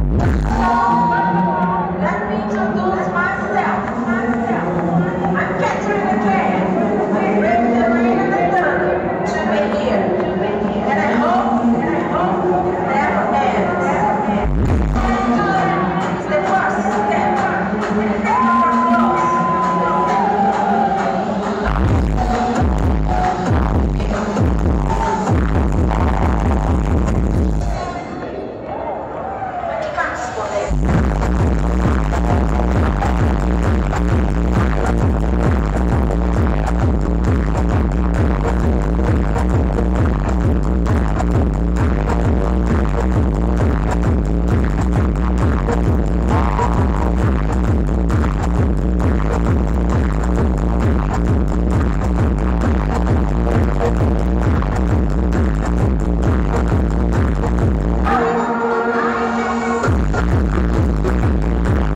Oh, my God. Ah!